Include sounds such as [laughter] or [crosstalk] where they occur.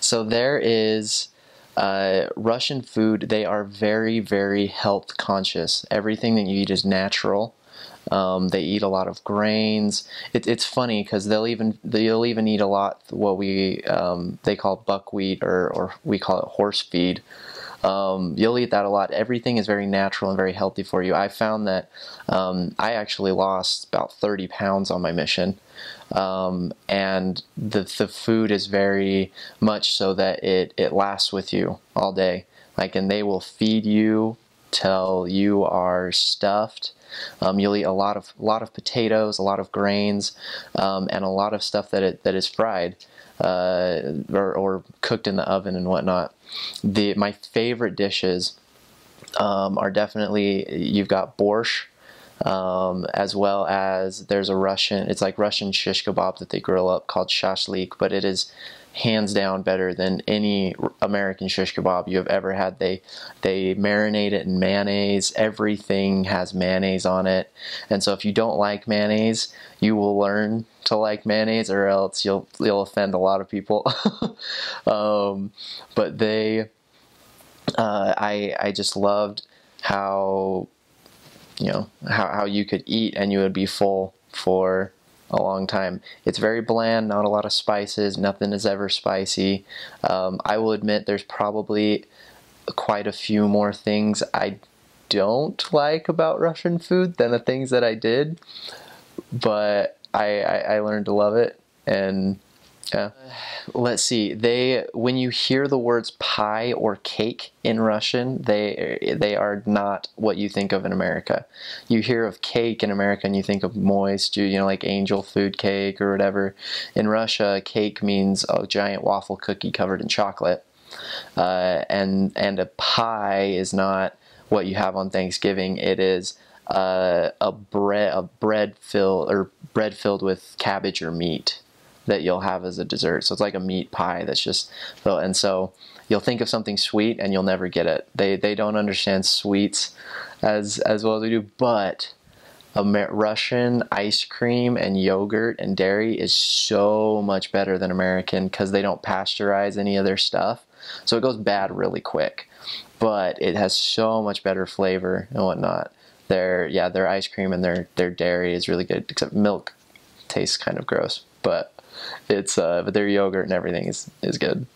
So there is uh, Russian food. They are very, very health conscious. Everything that you eat is natural. Um, they eat a lot of grains. It, it's funny because they'll even they'll even eat a lot what we um, they call buckwheat or or we call it horse feed. Um, you'll eat that a lot. Everything is very natural and very healthy for you. I found that um, I actually lost about 30 pounds on my mission. Um, and the, the food is very much so that it, it lasts with you all day. Like, and they will feed you till you are stuffed. Um, you'll eat a lot of a lot of potatoes, a lot of grains, um, and a lot of stuff that it, that is fried uh, or, or, cooked in the oven and whatnot. The my favorite dishes um, are definitely you've got borscht. Um, as well as there's a Russian, it's like Russian shish kebab that they grill up called shashlik, but it is hands down better than any American shish kebab you have ever had. They they marinate it in mayonnaise. Everything has mayonnaise on it, and so if you don't like mayonnaise, you will learn to like mayonnaise, or else you'll you'll offend a lot of people. [laughs] um, but they, uh, I I just loved how you know how how you could eat and you would be full for a long time. It's very bland, not a lot of spices, nothing is ever spicy. Um, I will admit there's probably quite a few more things I don't like about Russian food than the things that I did, but I, I, I learned to love it and yeah. Let's see. They when you hear the words pie or cake in Russian, they they are not what you think of in America. You hear of cake in America and you think of moist, you know, like angel food cake or whatever. In Russia, cake means a giant waffle cookie covered in chocolate. Uh, and and a pie is not what you have on Thanksgiving. It is uh, a bread a bread filled or bread filled with cabbage or meat that you'll have as a dessert. So it's like a meat pie that's just and so you'll think of something sweet and you'll never get it. They they don't understand sweets as as well as we do, but Amer Russian ice cream and yogurt and dairy is so much better than American because they don't pasteurize any of their stuff. So it goes bad really quick, but it has so much better flavor and whatnot. Their yeah, their ice cream and their their dairy is really good. Except milk tastes kind of gross, but it's uh, but their yogurt and everything is is good.